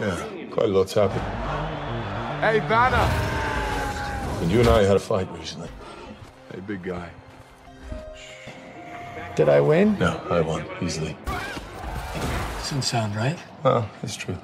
Yeah, quite a lot's happened. Hey, Banner. And you and I had a fight recently. Hey, big guy. Did I win? No, I won easily. Doesn't sound right. Well, it's true.